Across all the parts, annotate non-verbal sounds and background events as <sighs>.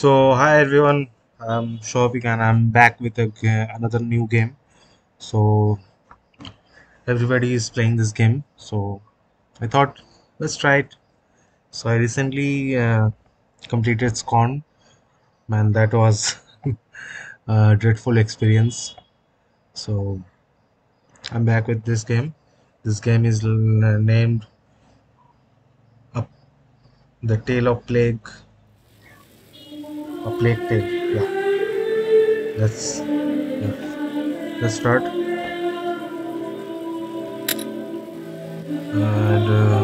So hi everyone, I'm Shobik and I'm back with a, another new game. So everybody is playing this game, so I thought let's try it. So I recently uh, completed Scorn. Man, that was <laughs> a dreadful experience. So I'm back with this game. This game is named the Tale of Plague, a Plague Tale. Yeah, let's yeah, let's start. And uh,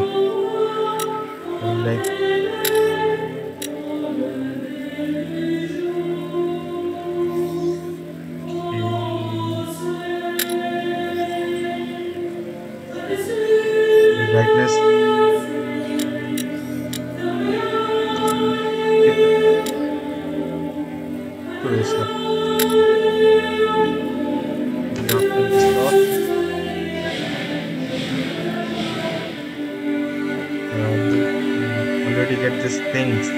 like things.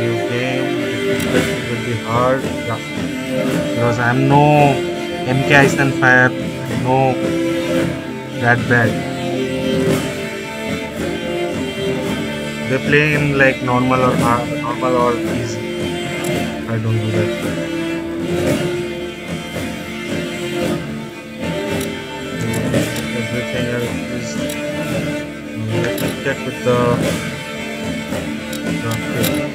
New game, difficulty will be hard. Yeah. Because I'm no MK Ice and Fire, no that bad. They play in like normal or hard, normal or easy. I don't do that. Everything is. Check with the. the okay.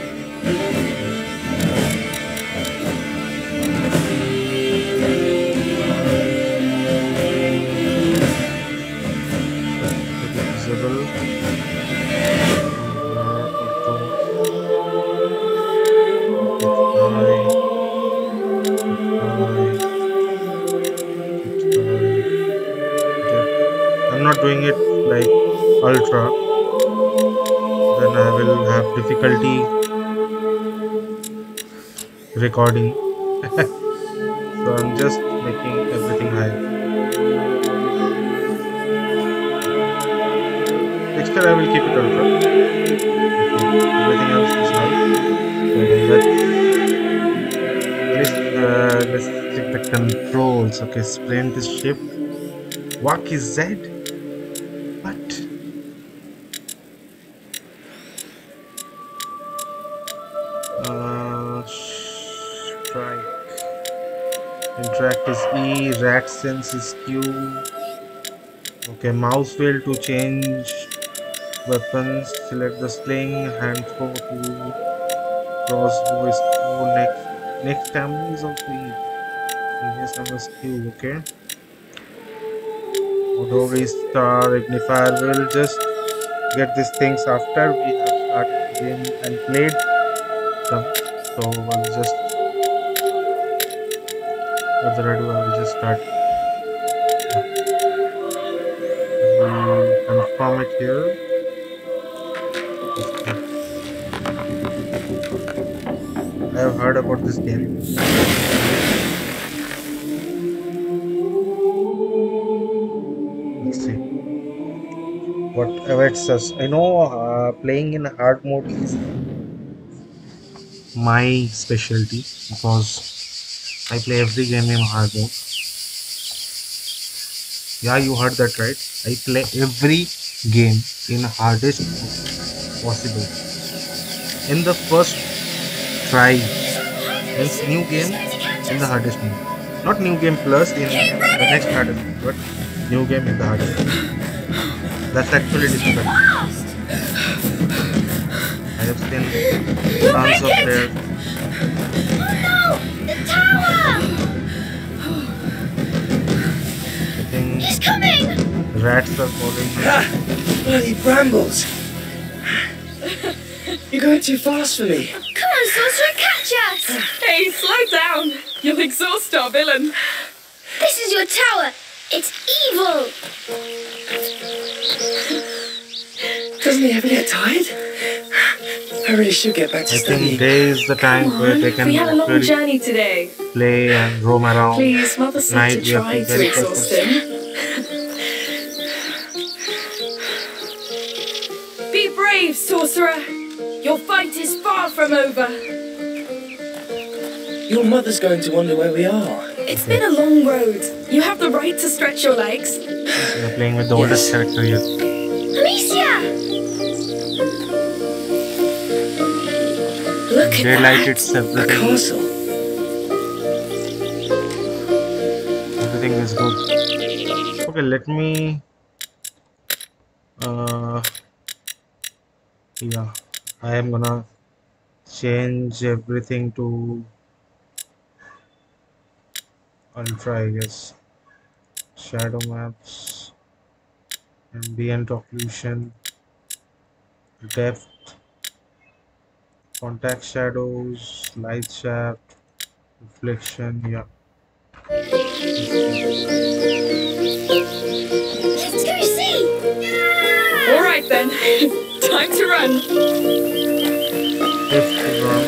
I'm not doing it like ultra, then I will have difficulty recording. <laughs> so I'm just making everything high. Texture I will keep it ultra. Everything else is high. Let's, uh, let's check the controls. Okay, sprint is shift. Walk is Z. Sense is Q. Okay, mouse wheel to change weapons. Select the sling. Hand throw to crossbow is Q. Next, next stamina is also E. Previous number is Q. Okay. Auto restart. Ignifier will just get these things after we have started the game and played them. So I'll just further ado, I will just start. Here. I have heard about this game. Let's see what awaits us. I know uh, playing in hard mode is my specialty because I play every game in hard mode. Yeah, you heard that right. I play every game in hardest possible. In the first try, means new game in the hardest mode. Not new game plus in the next hardest mode, but new game in the hardest mode. That's actually difficult. I have seen tons of players. Coming! rats are following me. Ah, bloody brambles! You're going too fast for me. Come on, Sorcerer, catch us! Hey, slow down! You'll exhaust our villain. This is your tower! It's evil! Doesn't he ever get tired? I really should get back to I studying. think today is the time where they can we had a long really journey today. play and roam around. Please, Mother said Night, to try to to exhaust him. Be brave, sorcerer. Your fight is far from over. Your mother's going to wonder where we are. It's been a long road. You have the right to stretch your legs. You're playing with the oldest Yes. character here. Amicia! Look at Daylight, that. it's A everything. castle. Everything is good. Okay, let me. Uh, yeah, I am gonna change everything to ultra, I guess. Shadow maps, ambient occlusion, depth, contact shadows, light shaft, reflection. Yeah. Run. Fifth run.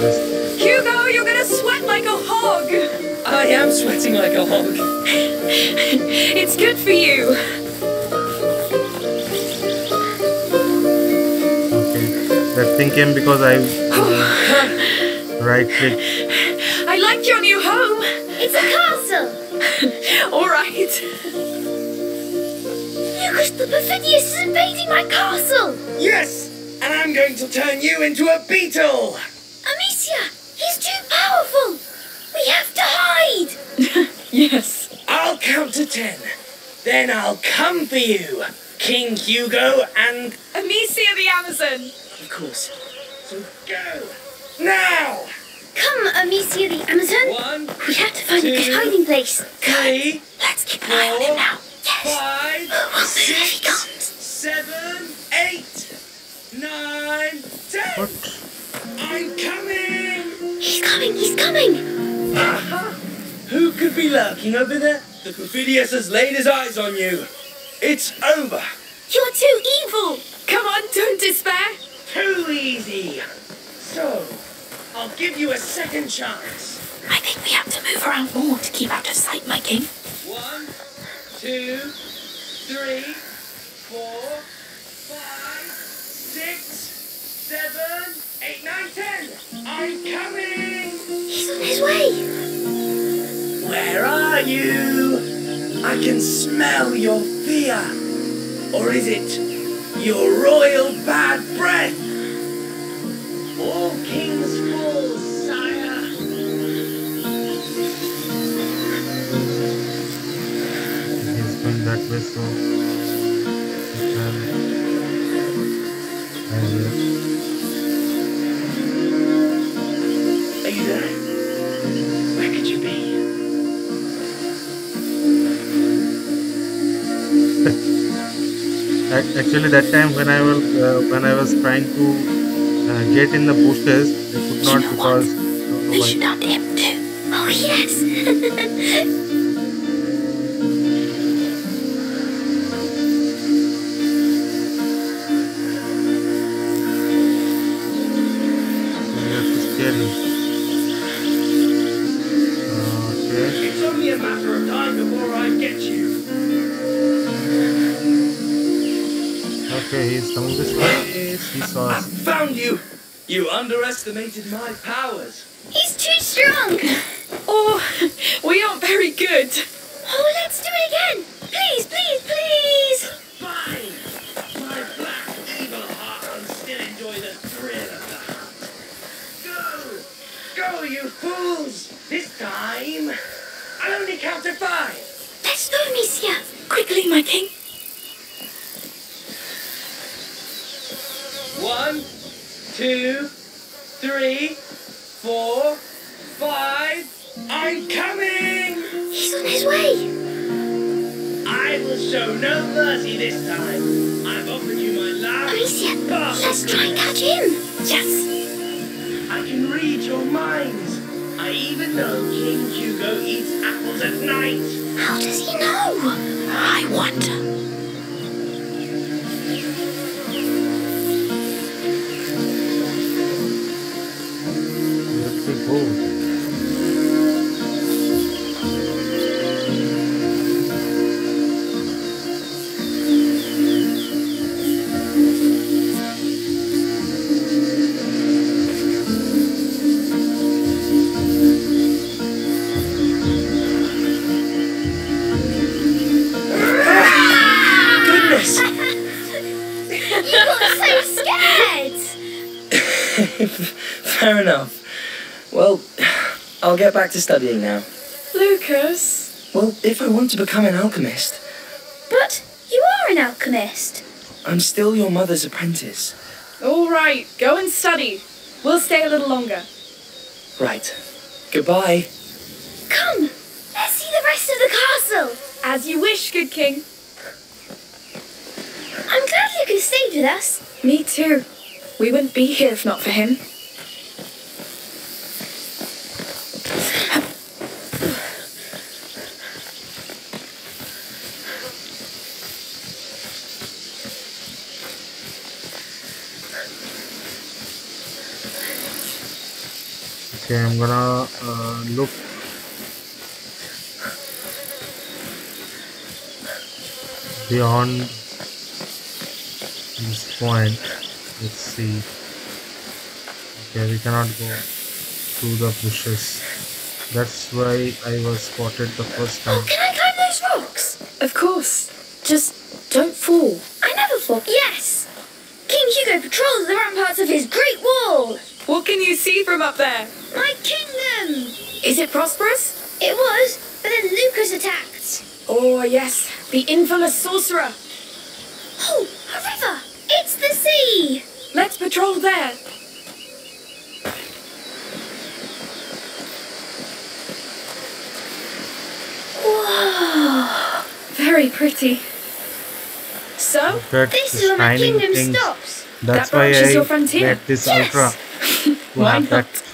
Yes. Hugo, you're gonna sweat like a hog. I am sweating like a hog. <laughs> It's good for you. Okay. That thing came because I <sighs> right click. Lucas is invading my castle! Yes! And I'm going to turn you into a beetle! Amicia! He's too powerful! We have to hide! <laughs> Yes. I'll count to ten. Then I'll come for you, King Hugo, and Amicia the Amazon. of course. So go! Now! Come, Amicia the Amazon! One, We have to find a good Two. hiding place. three, Let's keep an eye on him now. Yes! five, We'll move if he six, comes. seven, eight, nine, ten! What? I'm coming! He's coming, he's coming! Aha! Who could be lurking over there? The Perfidious has laid his eyes on you. It's over. You're too evil! Come on, don't despair. Too easy. So, I'll give you a second chance. I think we have to move around more to keep out of sight, my king. One, two, three, four, five, six, seven, eight, nine, ten. I'm coming. He's on his way! Where are you? I can smell your fear. Or is it your royal bad breath? All kings fall, that way, so we can hide it. Are you there? Where could you be? <laughs> Actually, that time when I was uh, when I was trying to uh, get in the bushes, I could not You know what? because I don't know We why. should him too. Oh, yes! <laughs> underestimated my powers. Back to studying now. Lucas. Well, if I want to become an alchemist, But you are an alchemist. I'm still your mother's apprentice. All right, go and study. We'll stay a little longer. Right. Goodbye. Come, let's see the rest of the castle. As you wish, good king. I'm glad Lucas stayed with us. Me too. We wouldn't be here if not for him. Okay, I'm gonna uh, look. Beyond this point, let's see. Okay, we cannot go through the bushes. That's why I was spotted the first time Oh, time. can I climb those rocks? Of course. Just don't fall. I never fall Yes. King Hugo patrols the ramparts of his great wall. What can you see from up there? My kingdom. Is it prosperous? It was, but then Lucas attacked. Oh, yes. The infamous sorcerer. Oh, a river. It's the sea. Let's patrol there. Whoa. Very pretty. So, Look This is where my kingdom things. stops. That's That why branch is I your frontier. get this Yes. ultra <laughs> to Why have that. not? Look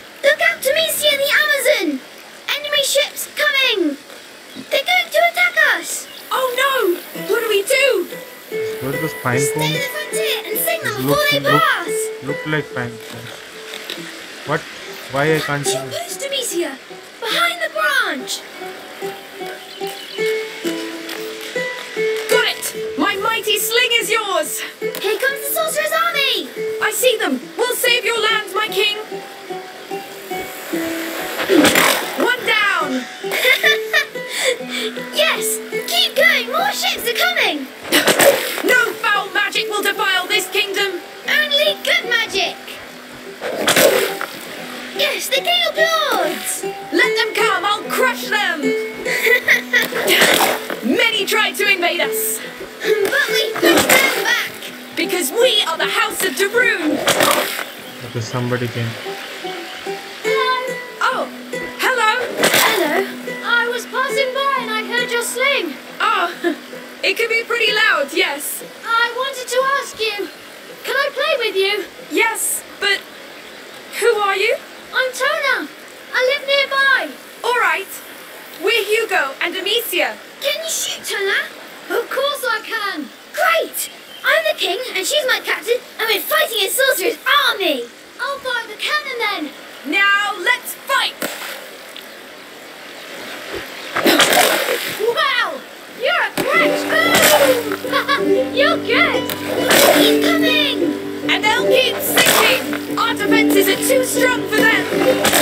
pine Stay cones? at the frontier and sing them Look, before look. Look like pine cones. What? Why I can't see? Keep close, Demetia. Behind the branch. Got it! My mighty sling is yours! Here comes the sorcerer's army. I see them! We'll save your land, somebody came. Strong for them!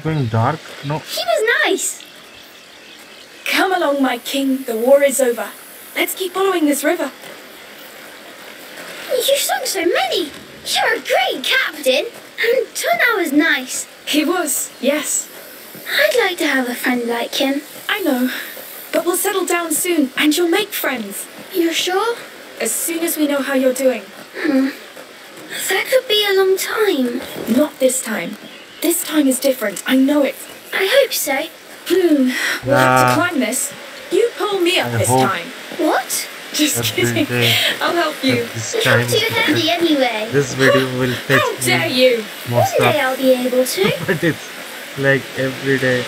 Going. Going dark? No. He was nice. Come along, my king. The war is over. Let's keep following this river. You sunk so many. You're a great captain. And Tana was nice. He was, yes. I'd like to have a friend like him. I know. But we'll settle down soon, and you'll make friends. You're sure? As soon as we know how you're doing. Hmm. That could be a long time. Not this time. This time is different. I know it. I hope so. Hmm. We'll have to climb this. You pull me up I this time. What? Just Every kidding. I'll help you. At this You're too handy anyway. this video <gasps> will How dare me you? most One day I'll be able to. <laughs> but it's like every day.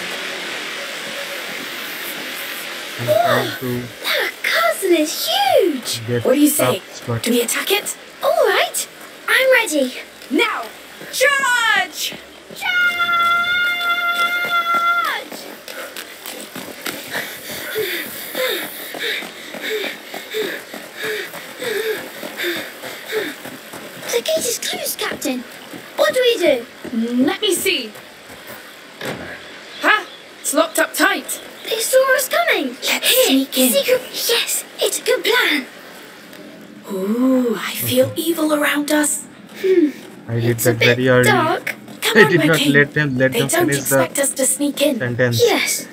I'm trying to That castle is huge. What do you say? Do we attack it? All right, I'm ready. did It's a that bit very early. dark. Come I on, did my not king. let them let They them don't finish the expect us to sneak in. sentence. Yes.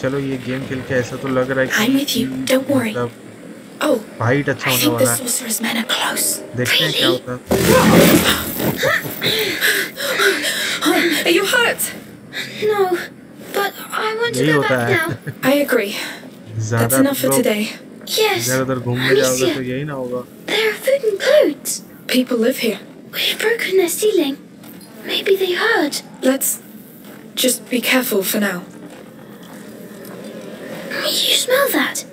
चलो ये game खेल के ऐसा तो लग रहा है कि I'm with you. Don't worry. मतलब Oh, फाइट अच्छा I होने think the वाला है sorcerer's men are close. देखते हैं क्या Really? होता है Are you hurt? No, but I want to यही go होता back है now. I agree. That's ज्यादा enough for लोग today. Yes. इधर उधर घूमने जाओगे तो Alicia, यही ना होगा there are food and clothes. People live here. We've broken their ceiling. Maybe they heard. Let's just be careful for now. You smell that?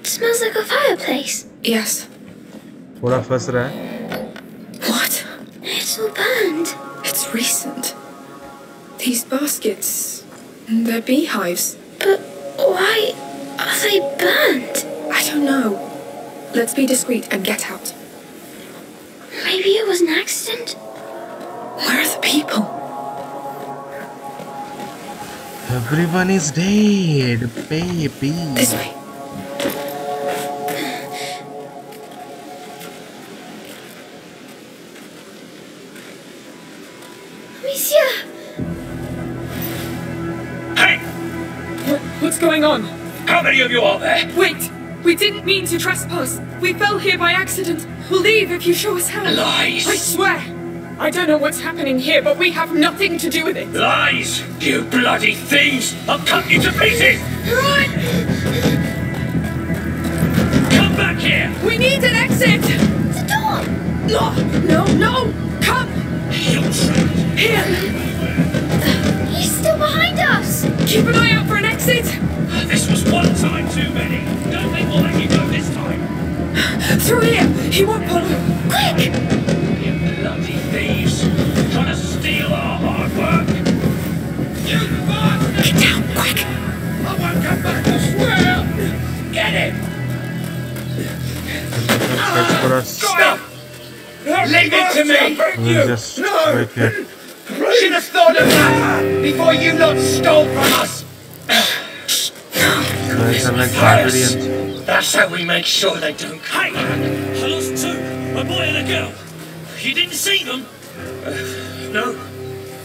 It smells like a fireplace. Yes. थोड़ा फंस रहा है What? It's all burned. It's recent. These baskets. They're beehives. But why are they burned? I don't know. Let's be discreet and get out. Maybe it was an accident? Where are the people? everyone is dead baby This way. Monsieur! Hey! What, what's going on? How many of you are there? Wait! We didn't mean to trespass. We fell here by accident. We'll leave if you show us how. Lies! I swear! I don't know what's happening here, but we have nothing to do with it. Lies! You bloody thieves! I'll cut you to pieces! Run! Come back here! We need an exit! The door! No, no, no! Come! You trapped! Here! He's still behind us! Keep an eye out for an exit! This was one time too many! Don't think we'll let you go this time! <gasps> Through here! He won't follow! Quick! You bloody thieves! Trying to steal our hard work! You bastard! Get down, quick! I won't come back, I swear! Get him! search for us Stop! Leave it to me! we'll just right here Should have thought of that before you lot stole from us! Guys are like barbarians That's how we make sure they don't come Hey! I lost two! A boy and a girl! You didn't see them? no.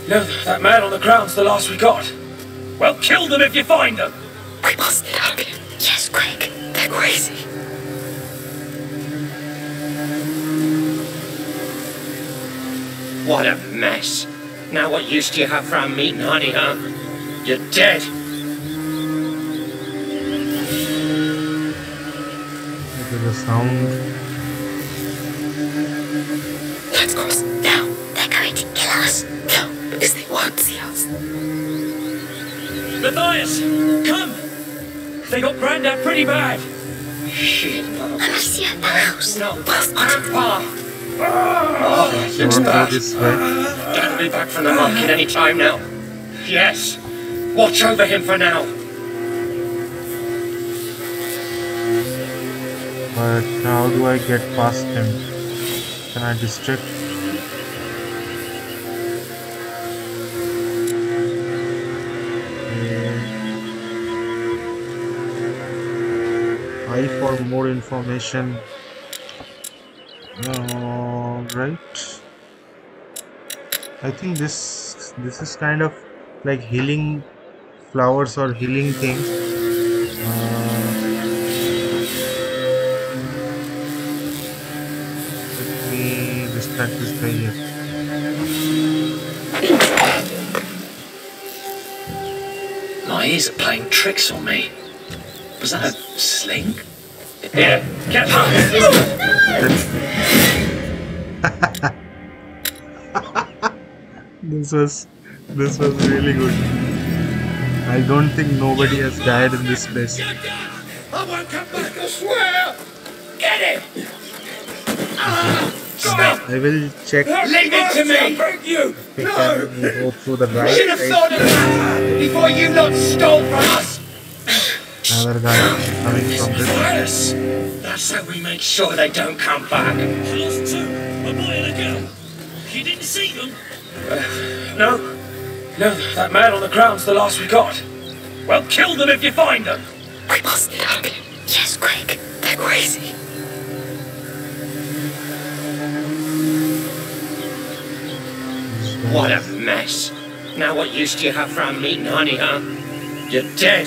No, that man on the ground's the last we got. Well, kill them if you find them! We must get out of here. Yes, quick! They're crazy. What a mess. Now what use do you have for our meat and honey, huh? You're dead. The sound Let's cross now. They're going to kill us! No, because they won't see us. Matthias, come! They got Grandad pretty bad. Shit. Amicia, the house! No, Grandpa! Oh, looks don't go bad. this way Dad will be back from the market any time now. Yes. Watch over him for now. But how do I get past him can I distract I for more information. Uh, right. I think this this is kind of like healing flowers or healing things. Tricks on me. Was that a sling? Yeah. get back! This was this was really good. I don't think nobody has died in this place. I won't come back, I swear! Get him! Ah, Stop! I will check if Leave it to me! Beg you! we go through the right Should have thought of that before you lot stole from us! Another guy coming from this. Yes! That's how we make sure they don't come back. Lost two, a boy and a girl. You didn't see them? No? No, that man on the ground's the last we got. Well, kill them if you find them! We must get him. Yes, quick. They're crazy. What a mess. Now what use do you have for our meat and honey, huh? You're dead.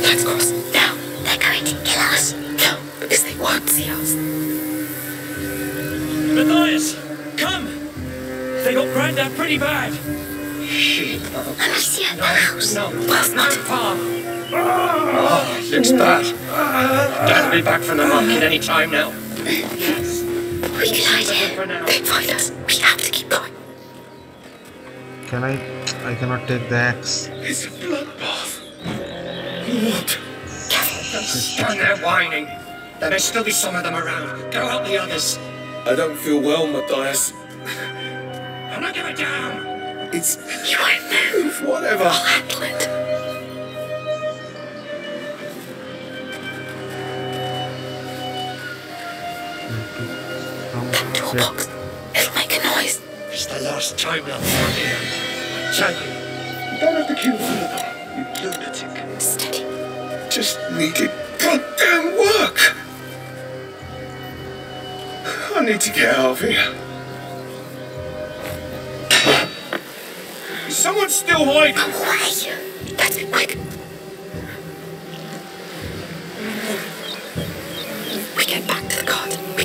Let's cross now. They're going to kill us. No, because they won't see us. Matthias, come! They got Grandad pretty bad. Shit. Let me see at the house. No, no, Farm. Oh, looks bad. Dad'll be back from the market any time now. We could hide here. For now. They find us. We have to keep going. Can I? I cannot take the axe. It's a bloodbath. What? Stand there whining. There may still be some of them around. Go help the others. I don't feel well, Matthias. I'm not give a damn. It's You won't move. whatever. I'll handle it. Come check. Toolbox. It'll make a noise. It's the last time they'll find you. I tell you. You don't have to kill all of them, you lunatic. Steady. Just needed goddamn work. I need to get out of here. Is someone still hiding? Away. That's it, quick. We get back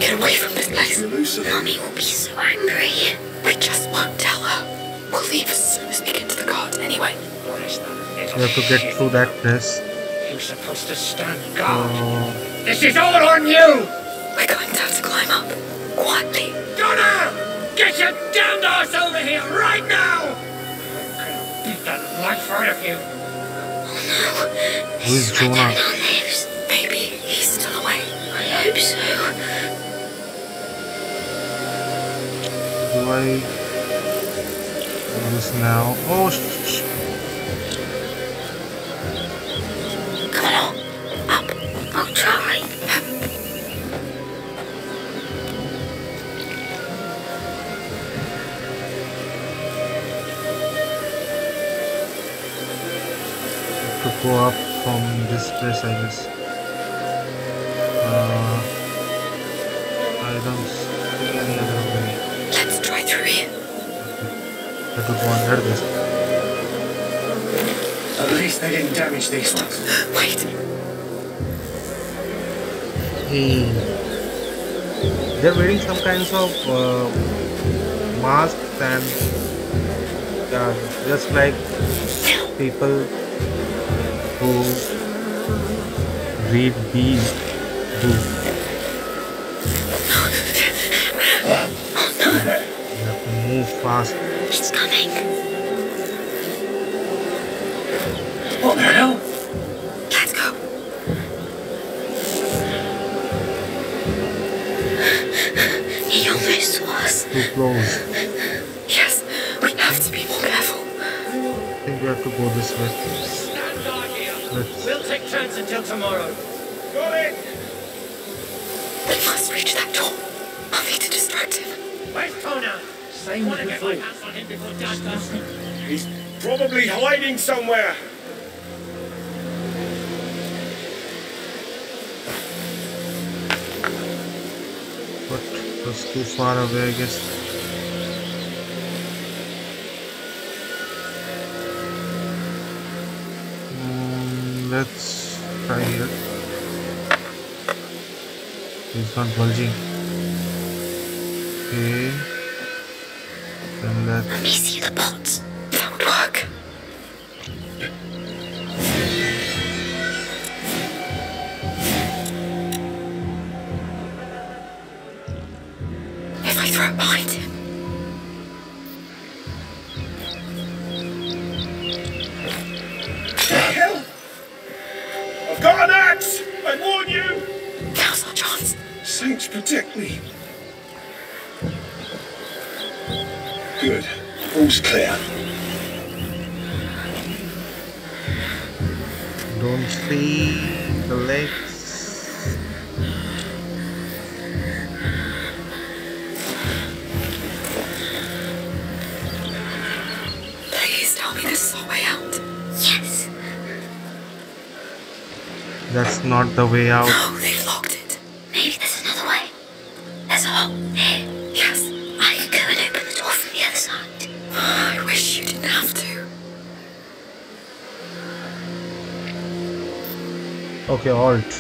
get away from this place. Mommy will be so angry. We just won't tell her. We'll leave as soon as we get to the cart anyway. We have to get through that place. You're supposed to stand guard. Uh, This is all on you! We're going to have to climb up. Quietly. Donna! Get your damned ass over here right now! I'm gonna beat that life out of you. who is Jonah? Maybe he's still away. I hope so. Do this now? Oh, sh- Come along. Up. I'll try. to go up from this place, I guess. Uh, I don't Have to go under this. At least they didn't damage these ones. <gasps> Wait. Hey. They're wearing some kinds of uh, masks and yeah, just like people who read these do. <laughs> You have to move fast. It's coming. What the hell? Let's go. He almost saw us. Too close. Yes, we have to be more careful. I think we have to go this way. Stand guard here. Let's We'll take turns until tomorrow. Got it. We must reach that door. I'll need to distract him. Where's Kona? Same want He's probably hiding somewhere. but that's too far away, I guess. Hmm. let's try here. It's not bulging. If I throw it behind him, Hell! I've got an axe! I warn you! now's our chance. Saints protect me. Good. All's clear. don't see the legs. That's not the way out. No, they locked it. Maybe there's another way. There's a hole here. Yes. I can go and open the door from the other side. I wish you didn't have to. Okay, alt.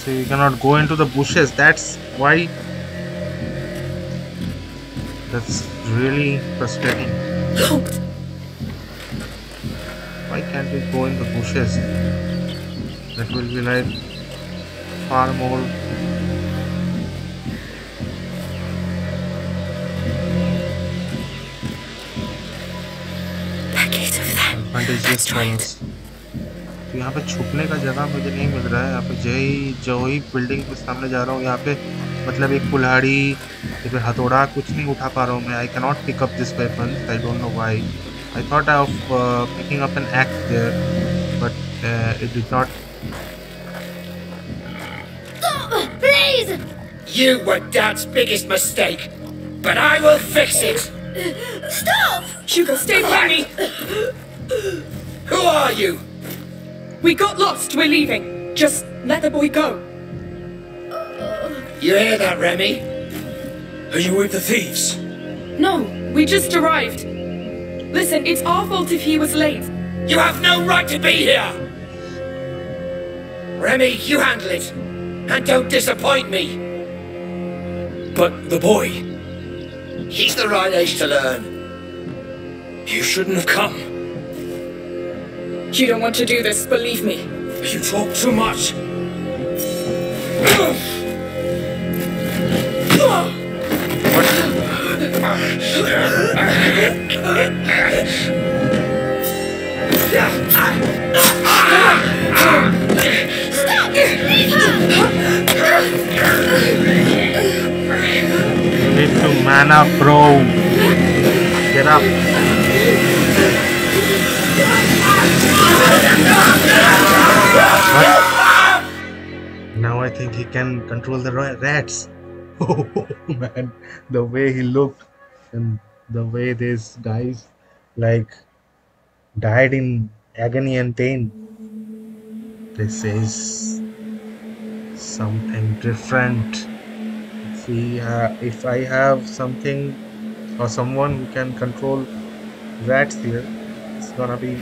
So you cannot go into the bushes. That's why. That's really frustrating. Why can't we go in the bushes? That will be like far more That gate over there. advantageous Let's यहाँ पे छुपने का जगह मुझे नहीं मिल रहा है यहाँ पे जय जो ही बिल्डिंग के सामने जा रहा हूँ यहाँ पे मतलब एक कुल्हाड़ी या फिर हथौड़ा कुछ नहीं उठा पा रहा हूँ मैं I cannot pick up this weapon I don't know why I thought of picking up an act there but it did not Please! You were Dad's biggest mistake, but I will fix it. Stop! Hugo, stay by me. Who are you? We got lost. We're leaving. Just let the boy go. You hear that, Remy? Are you with the thieves? No, we just arrived. Listen, it's our fault if he was late. You have no right to be here! Remy, you handle it. And don't disappoint me. But the boy, He's the right age to learn. you shouldn't have come. You don't want to do this, believe me. You talk too much. You need to man up, bro. Get up. Think he can control the rats. <laughs> Oh man, the way he looked and the way these guys like died in agony and pain. This is something different if we ha- if I have something or someone who can control rats here, it's gonna be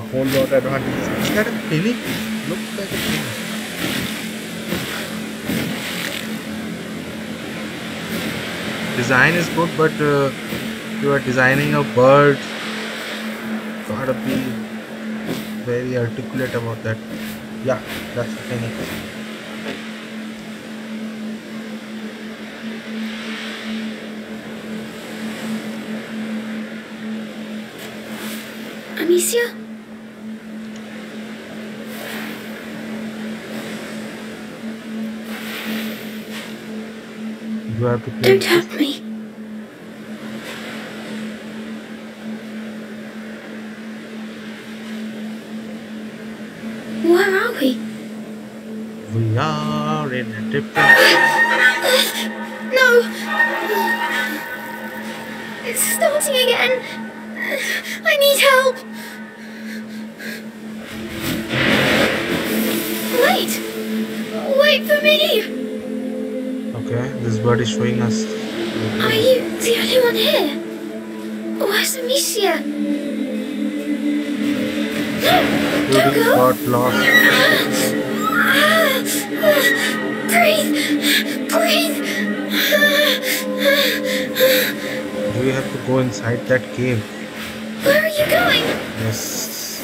a whole lot advantage. Is that a clinic? Looks like a. design is good, but uh, you are designing a bird. Gotta be very articulate about that. Yeah, that's the thing. Amicia? Have to. Don't hurt me. Where are we? We are in a different. No! It's starting again. I need help. Wait! Wait for me! Okay, this bird is showing us. Are you the only one here? Where's Amicia? No! You Don't go! got lost. Breathe! Breathe! Do we have to go inside that cave. Where are you going? Yes.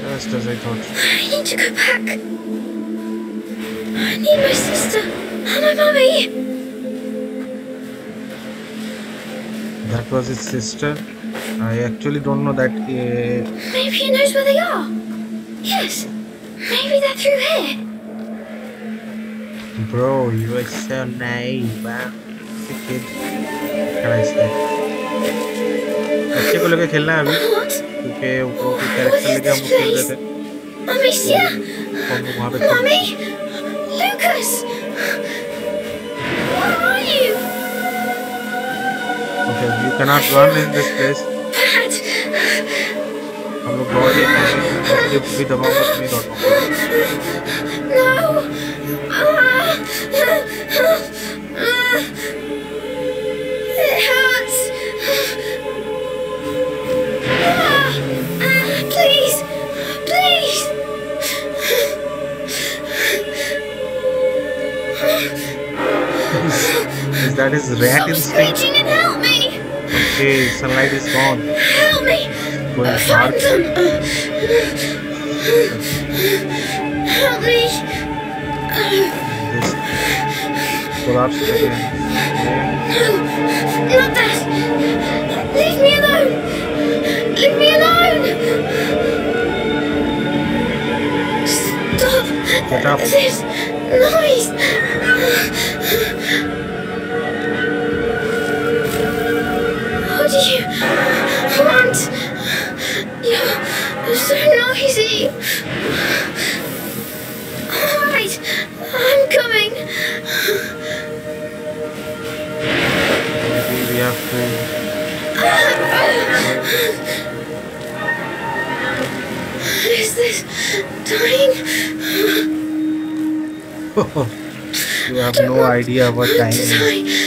Just as I thought. I need to go back. I need my sister and my mummy. That was his sister. I actually don't know that. Uh, Maybe he knows where they are. Yes. Maybe they're through here. bro, you are so naive, man. Sick kid. Can I say? बच्चे को लेके खेलना है अभी What? क्योंकि वो character लेके हम खेल रहे थे Amicia? हम लोग वहाँ पे खेल- Mummy? Lucas? Where are you? Okay, you cannot run in this place. Dad? हम लोग बहुत ही लिफ्ट भी दबाऊंगा तो नहीं That his rat instinct? help me! Okay, sunlight is gone. Help me! Going dark. them! Help me! This collapsed again. No! Not that! Leave me alone! Leave me alone! Stop! Get up. This noise! We Is this dying? <laughs> you have no idea what time is.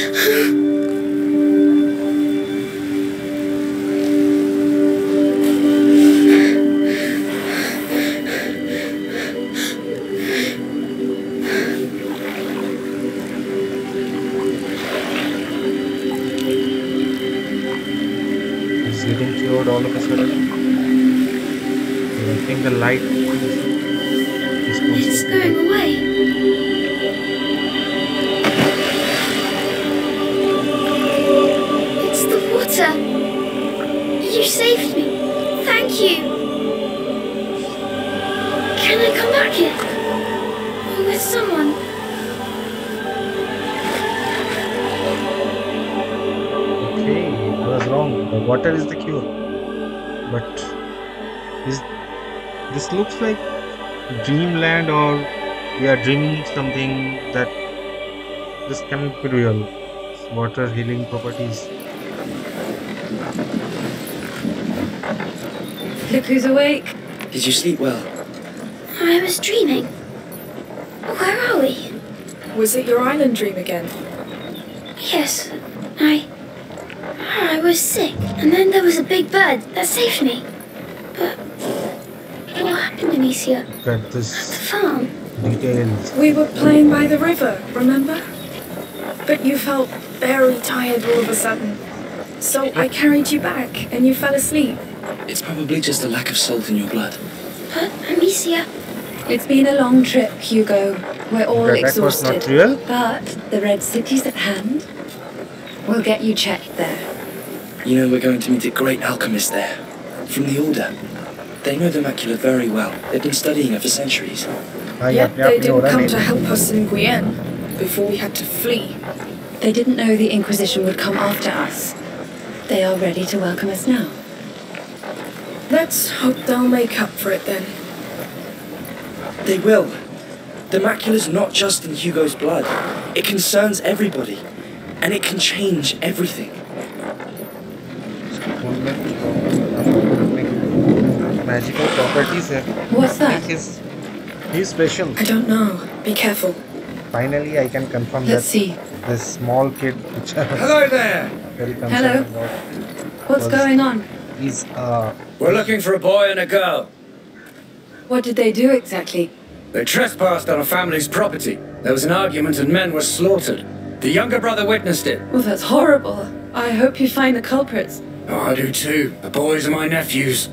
Dreamland or we are dreaming something that this cannot be real. Water healing properties. Look who's awake. Did you sleep well? I was dreaming. Where are we? Was it your island dream again? Yes, I. I was sick, and then there was a big bird that saved me. But what happened, Amicia? Look at The farm. details. We were playing by the river, remember? But you felt very tired all of a sudden. So I carried you back and you fell asleep. It's probably just a lack of salt in your blood. Huh? Amicia? It's been a long trip, Hugo. We're all That- that was exhausted. not real? But the Red City's at hand. We'll get you checked there. You know, we're going to meet a great alchemist there. From the Order. They know the macula very well. They've been studying it for centuries. Yet they didn't come to help us in Guienne before we had to flee. They didn't know the Inquisition would come after us. They are ready to welcome us now. Let's hope they'll make up for it then. They will. The macula's not just in Hugo's blood. It concerns everybody. And it can change everything. magical properties. What's that? He's special. I don't know. Be careful. Finally, I can confirm Let's that see. this small kid which Hello there! Very Hello. What's going on? He's, uh... We're looking for a boy and a girl. What did they do exactly? They trespassed on a family's property. There was an argument and men were slaughtered. The younger brother witnessed it. Well, that's horrible. I hope you find the culprits. Oh, I do too. The boys are my nephews.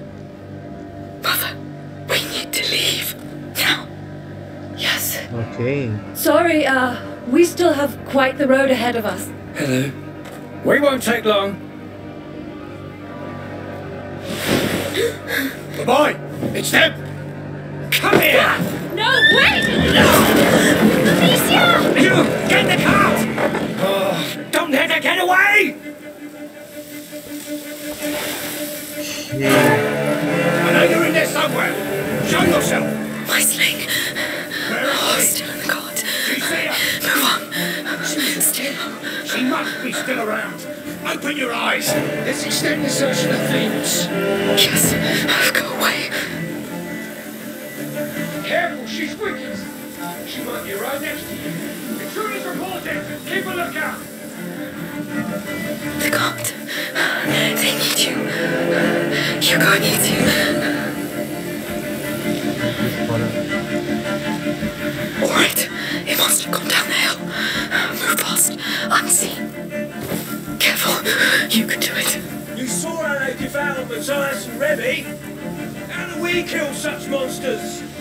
Mother, we need to leave. Now. Yes. okay. Sorry, uh, we still have quite the road ahead of us. Hello. We won't take long. The <gasps> boy! It's them! Come here! No, wait! Amicia! You! Get the cart! Oh, don't let her get away! I know you're in there somewhere. Show yourself. My sling. Where Oh, still in the cart. Move on. She's Still. She must be still around. Open your eyes. Let's extend the search to the fields. Yes, go away. Careful, she's wicked. She might be right next to you.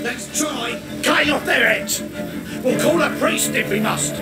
Let's try. Heads. We'll call a priest if we must.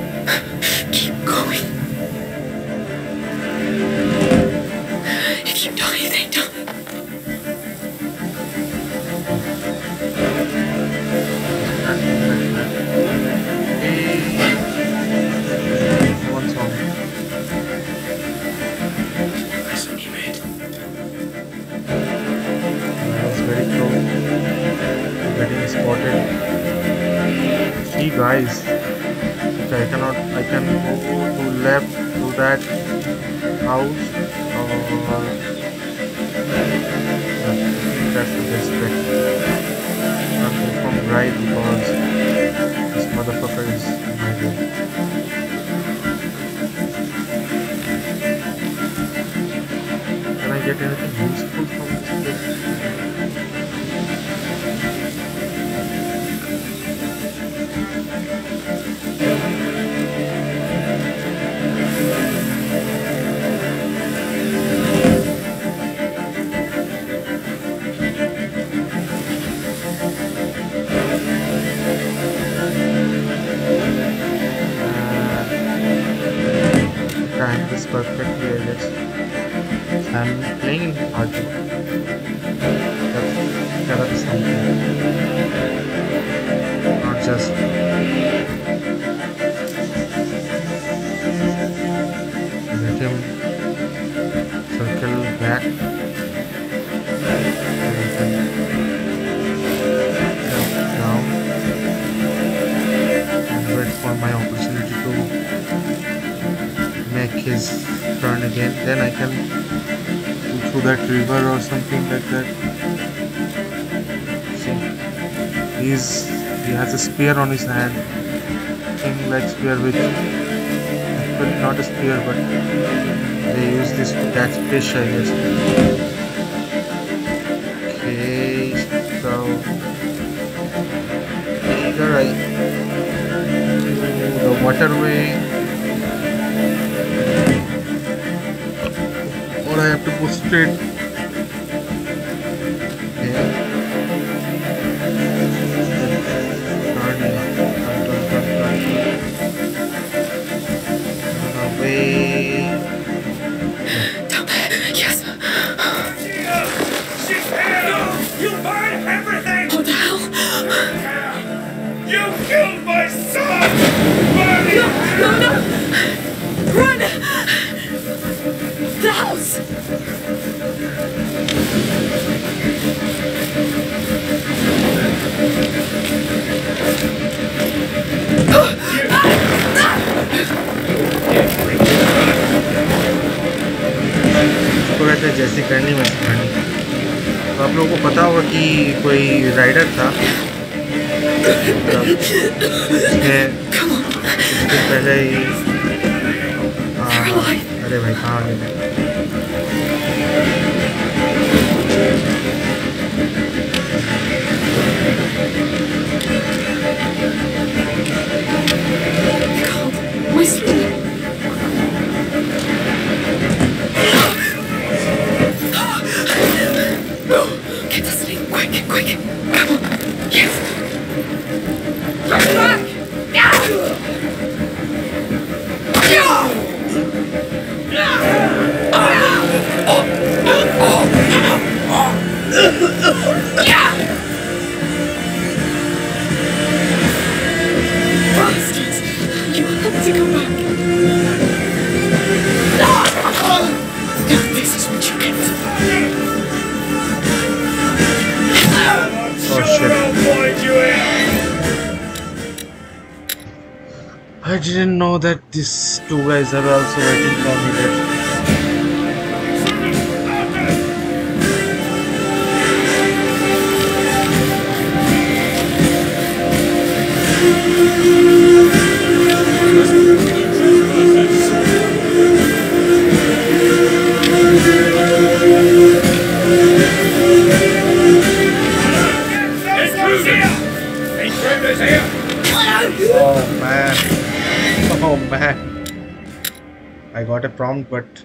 Guys. Okay, I cannot I can go to left to that house or I that's the best bet. I'm going from right because this motherfucker is in my way. Get anything time this perfectly, guess. I'm playing in Arjun. That's be something. His turn again. Then I can go through that river or something like that. See he's he has a spear on his hand. Thing like spear which actually not a spear but they use this to catch fish I guess. Okay so either I the waterway there. Yes. She's here! You burned everything! What the hell? You killed my son! Burn it! No, no! जैसी करनी वैसी करनी तो आप लोगों को पता होगा कि कोई राइडर था। पहले ही हाँ, अरे भाई कहाँ गए prompt but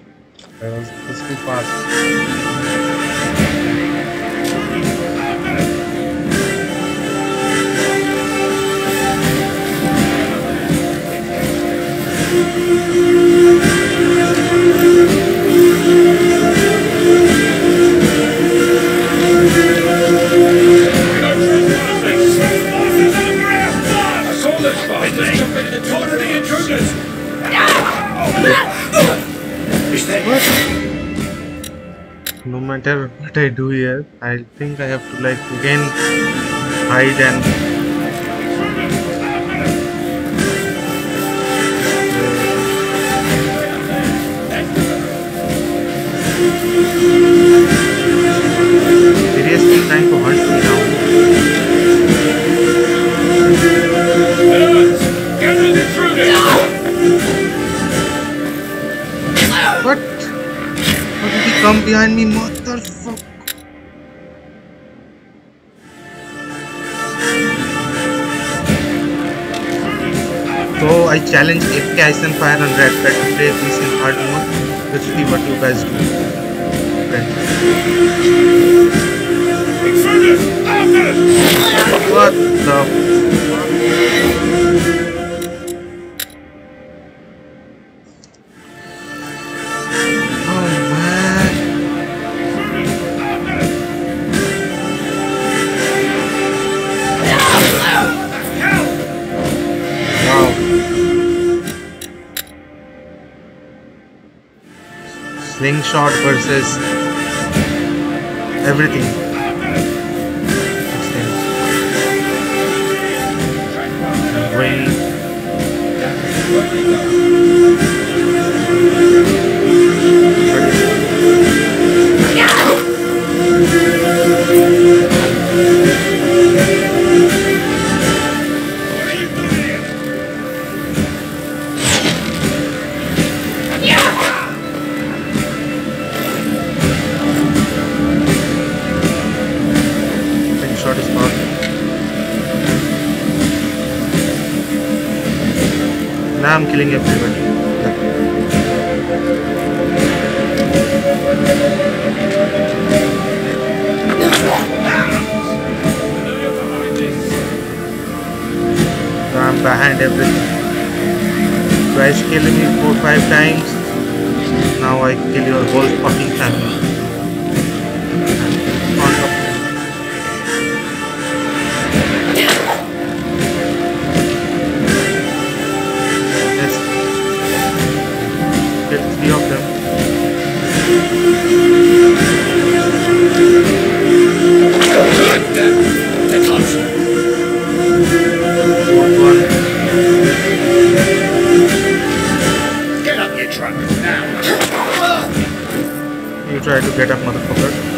think I have to like again hide and seriously me now. What? Did he come behind me, motherfucker? I challenge FK Ice and Red to play this in hard mode. Let's see what you guys do. What the? Slingshot versus everything. Behind everything. Tries killing me four five times. Now I kill your whole fucking family. Top try to get up, motherfucker.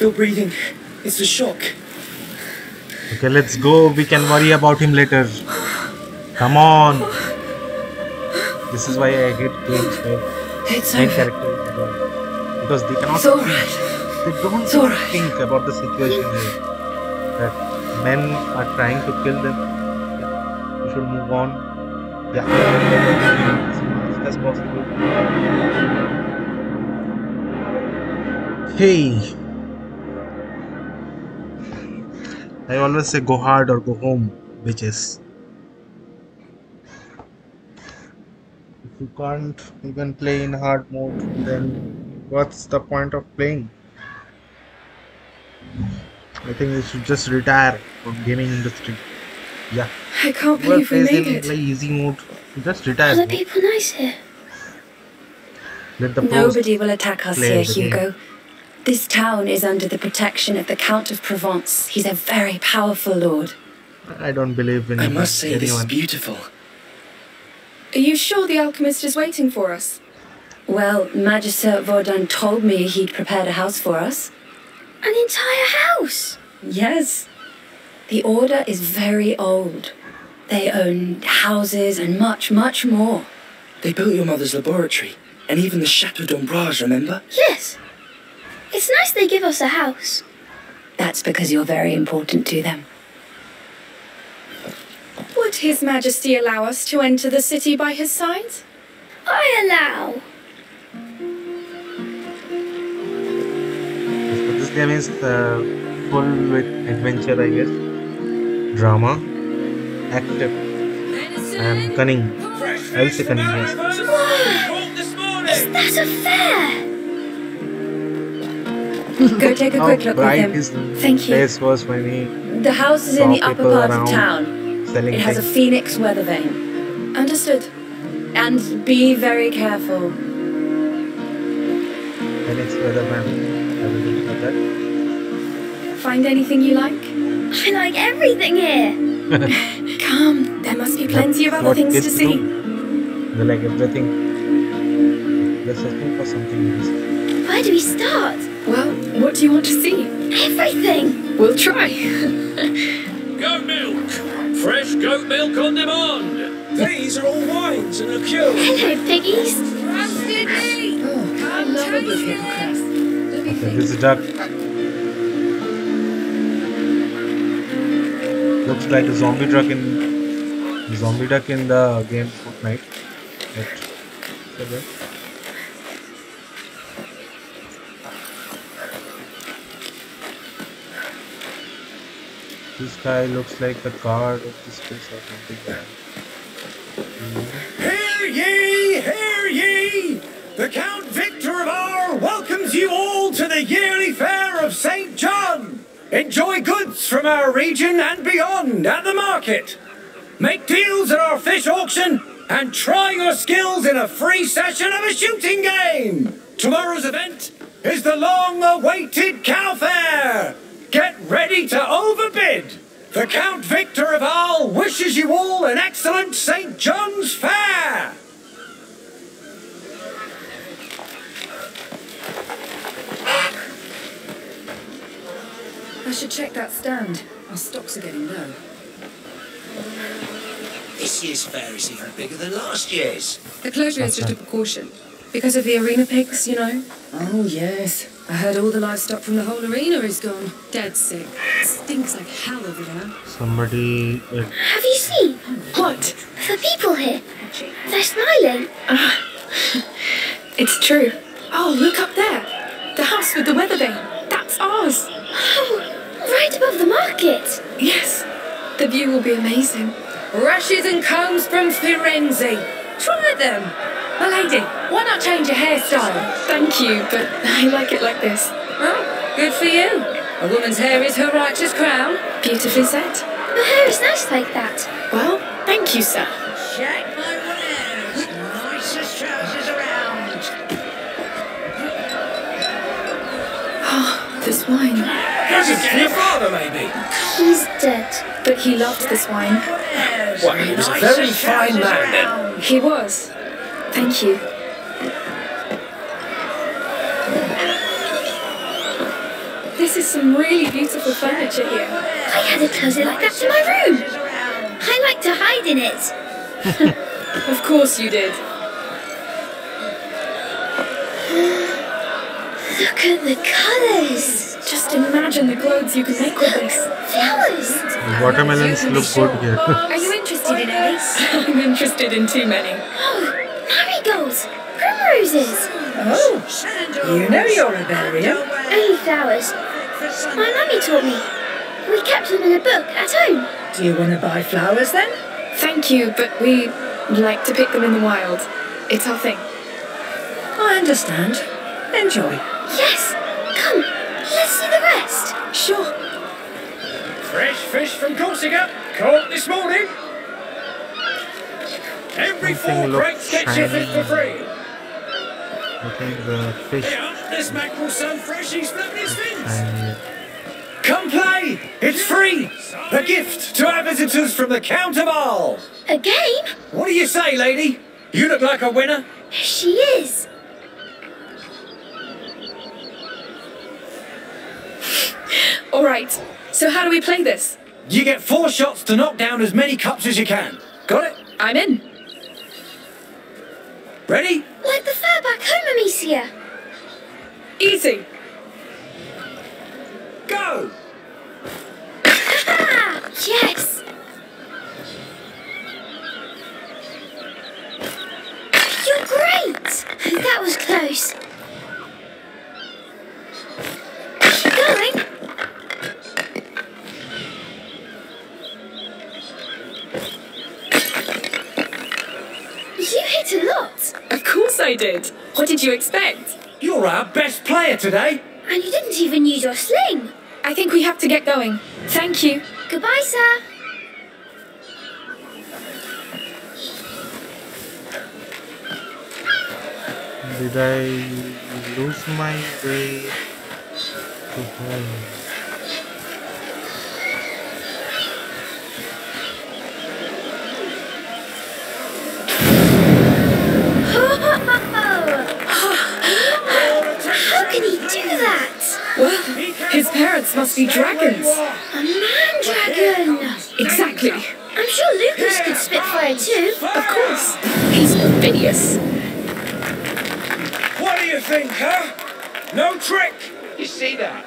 Still breathing. It's a shock. Okay, let's go. We can worry about him later. Come on. This is why I hate games where It's main over. characters because they cannot It's all right. they don't It's all right. think about the situation here. That men are trying to kill them. We should move on. Yeah. As fast as possible. Hey. I always say go hard or go home, bitches. If you can't even play in hard mode, then what's the point of playing? I think you should just retire from gaming industry. Yeah. I can't Whoever believe we plays made in it. like easy mode, just retire. Are the people nice here? Let the Nobody will attack us here, Hugo. game. Hugo. This town is under the protection of the Count of Provence. He's a very powerful lord. I don't believe in I must say, this is beautiful. Are you sure the alchemist is waiting for us? Well, Magister Vaudin told me he'd prepared a house for us. An entire house! Yes. The Order is very old. They own houses and much, much more. They built your mother's laboratory, and even the Chateau d'Ombrage, remember? Yes. It's nice they give us a house. That's because you're very important to them. Would His Majesty allow us to enter the city by his side? I allow. So this game is uh, full with adventure, I guess. Drama, active, and cunning. I will say cunning, yes. Is that a fair? Go take a How quick look with bright him. his Thank you. face was when he The house is in the upper part of town. selling It has a phoenix weather vane. Understood. And be very careful. Phoenix Weatherman. I will look that. Find anything you like? I like everything here. <laughs> Come, there must be plenty of other things to see. do. They like everything. They're searching for something else. Where do we start? Well, what do you want to see? Everything. We'll try. <laughs> Goat milk! Fresh goat milk on demand! These are all wines and liqueurs. Hello, piggies. Oh, I love a good pickle crust. Let me Okay, this is duck. looks like a zombie truck in zombie duck in the game Fortnite. But, okay. This guy looks like the guard of this place or something. Hear ye, hear ye! The Count Victor of R welcomes you all to the yearly fair of St. John. Enjoy goods from our region and beyond at the market. Make deals at our fish auction and try your skills in a free session of a shooting game. Tomorrow's event is the long-awaited cow fair. Get ready to overbid. The Count Victor of Arles wishes you all an excellent St. John's Fair. I should check that stand. Our stocks are getting low. This year's fair is even bigger than last year's. The closure is just a precaution. Because of the arena pigs, you know? Oh, yes. I heard all the livestock from the whole arena is gone. Dead sick. Stinks like hell over there. Somebody. Uh, Have you seen? What? The people here. They're smiling. It's true. Oh, look up there. The house with the weather vane. That's ours. Oh, right above the market. Yes. The view will be amazing. Brushes and combs from Firenze. Try them. My lady, why not change your hairstyle? Thank you, but I like it like this. Oh, good for you. A woman's hair is her righteous crown. Beautifully said. Your hair is nice like that. Well, thank you, sir. Check my wares. Nicest trousers around. Ah, this wine. This is for your father, maybe. He's dead. But he loved this wine. Well, he was a very fine man then. He was. Thank you. This is some really beautiful furniture here. I had a closet like that in my room. I like to hide in it. <laughs> Of course you did. Look at the colours. Just imagine the clothes you can make with this. Flowers. the watermelons look good here. <laughs> Are you interested in <laughs> any? I'm interested in too many. Oh, marigolds. Primroses. Oh, you know you're a berryer. Only flowers. My mummy taught me. We kept them in a book at home. Do you want to buy flowers then? Thank you, but we like to pick them in the wild. It's our thing. I understand. Enjoy. Yes. Come, let's see the rest. Sure. Fresh fish from Corsica, caught this morning. Every four Something looks crates gets your fish for shiny. free. I think the fish. Here, this mackerel so fresh he's flipping his fins. And Come play! It's free! A gift to our visitors from the Count of Arles. A game? What do you say, lady? You look like a winner. She is. <sighs> All right. So how do we play this? You get four shots to knock down as many cups as you can. Got it? I'm in. Ready? Like the fair back home, Amicia. Easy. Go! <laughs> Yes. You're great. That was close. Keep going. You hit a lot. Of course I did. What did you expect? You're our best player today. And you didn't even use your sling. I think we have to get going. Thank you. Goodbye, sir. did I lose my way to home? How <laughs> Well, his parents must be dragons. A man dragon! Exactly. I'm sure Lucas could spit fire too. Of course. He's perfidious. What do you think, huh? No trick! You see that?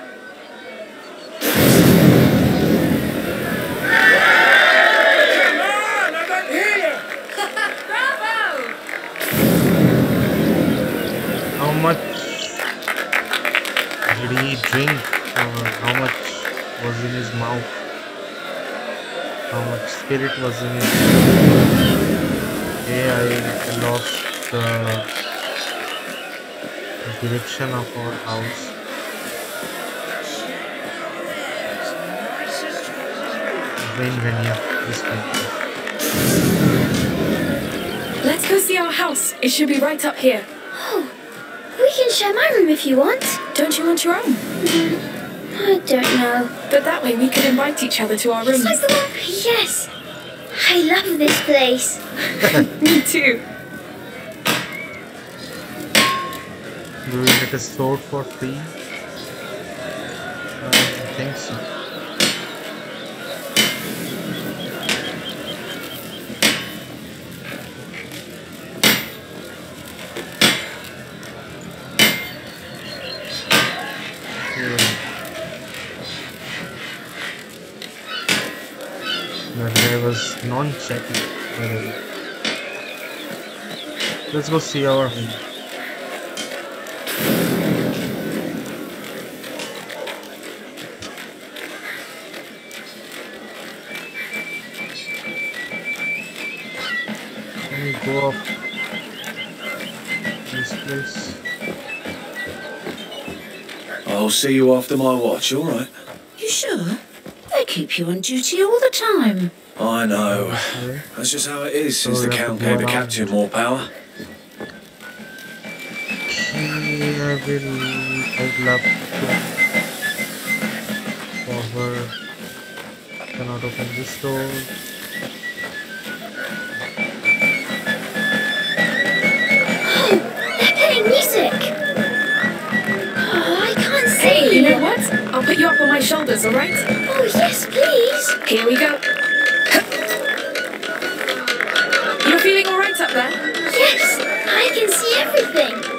<laughs> much he drink? Or how much was in his mouth? How much spirit was in his Hey, I lost the direction of our house. Rainvania, this way. Let's go see our house. It should be right up here. Oh, <gasps> we can share my room if you want. Don't you want your own? I don't know. But that way we could invite each other to our rooms. It's like the one. Yes. I love this place. <laughs> Me too. Do we get a sword for free? Uh, I think so. Was non-checking. Let's go see our home. Can we go up this place? I'll see you after my watch, all right? You sure? They keep you on duty all the time. I know. That's just how it is since the we Count gave the around. Captain more power. Okay, I will. I'd love to. For. Cannot open this door. They're playing music. Oh, I can't see. Hey, you know what? I'll put you up on my shoulders, alright? Oh, yes, please. Here we go. Yes, I can see everything.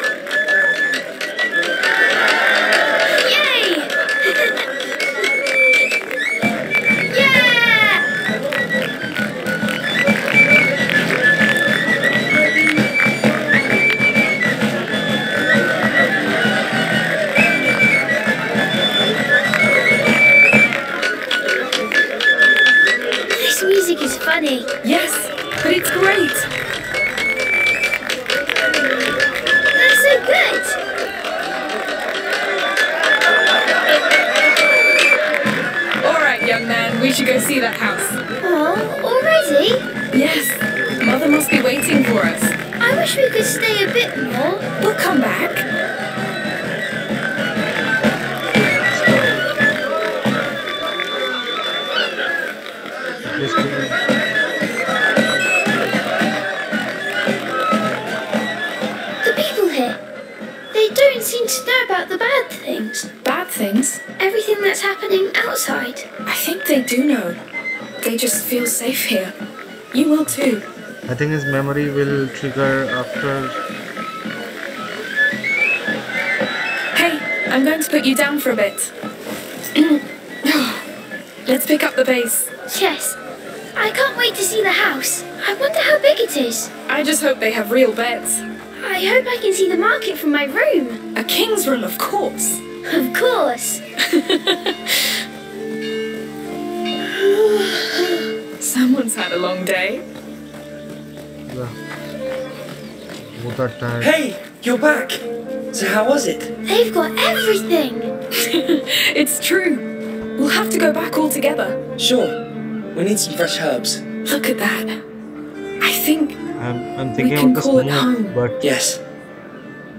Wish we could stay a bit more. We'll come back. The people here, they don't seem to know about the bad things. Bad things? Everything that's happening outside. I think they do know. They just feel safe here. You will too. I think his memory will trigger after. Hey, I'm going to put you down for a bit. <clears throat> Let's pick up the pace. Yes. I can't wait to see the house. I wonder how big it is. I just hope they have real beds. I hope I can see the market from my room. A king's room, of course. Of course. <laughs> Someone's had a long day. Both are tired. Hey, you're back. So how was it? They've got everything. <laughs> it's true. We'll have to go back all together. Sure. We need some fresh herbs. Look at that. I think I'm, I'm thinking can the call it smoke, home. but Yes.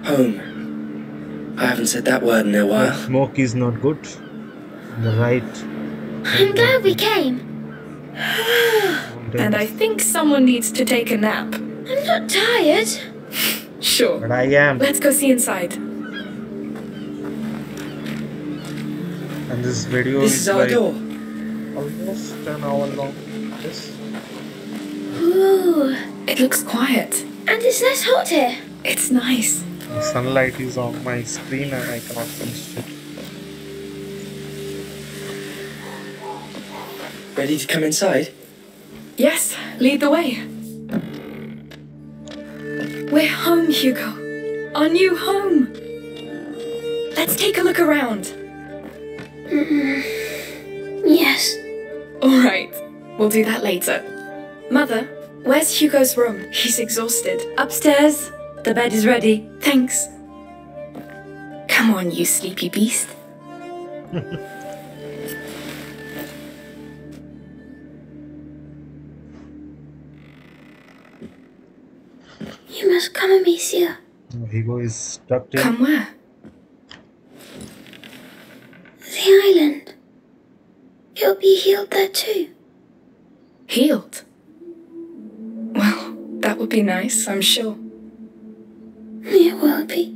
Home. I haven't said that word in a while. smoke is not good. The right. I'm glad we came. and I think someone needs to take a nap. I'm not tired. Sure. But I am. Let's go see inside. And this video This is, is our like door. almost an hour long. Yes. Ooh. It looks quiet. And it's less hot here. It's nice. The sunlight is on my screen and I cannot concentrate. Ready to come inside? Yes, lead the way. We're home, Hugo. Our new home. Let's take a look around. Mm-hmm. Yes. All right, we'll do that later. Mother, where's Hugo's room? He's exhausted. Upstairs. The bed is ready. Thanks. Come on, you sleepy beast. <laughs> You must come, Amicia. Hugo is stuck in. Come where? The island. He'll be healed there too. Healed. Well, that would be nice, I'm sure. It will be.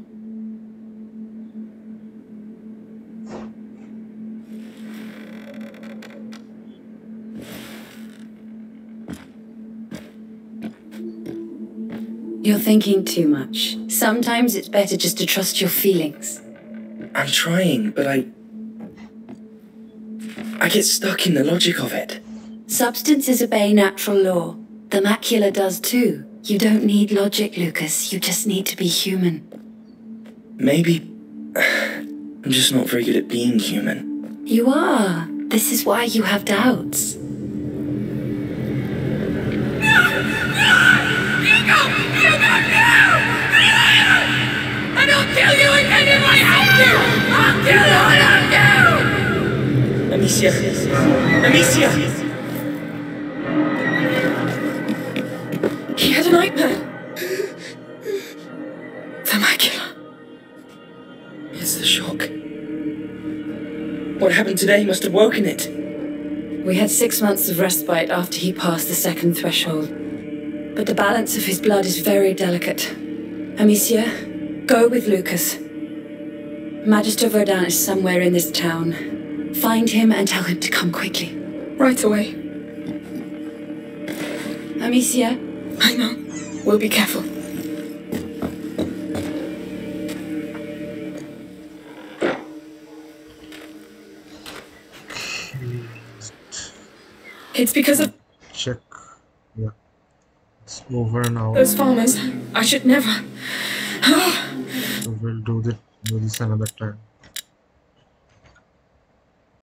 You're thinking too much. Sometimes it's better just to trust your feelings. I'm trying, but I. I get stuck in the logic of it. Substances obey natural law. The macula does too. You don't need logic, Lucas. You just need to be human. Maybe. <sighs> I'm just not very good at being human. You are. This is why you have doubts. I'll kill all of you! Amicia! Amicia! He had a nightmare. The macula. It's the shock. What happened today must have woken it. We had six months of respite after he passed the second threshold. But the balance of his blood is very delicate. Amicia, go with Lucas. Magister Vaudin is somewhere in this town. Find him and tell him to come quickly. Right away. Amicia, I know. We'll be careful. It's because of Check. Yeah. It's over now. those farmers. I should never. So we'll do this, do this another time.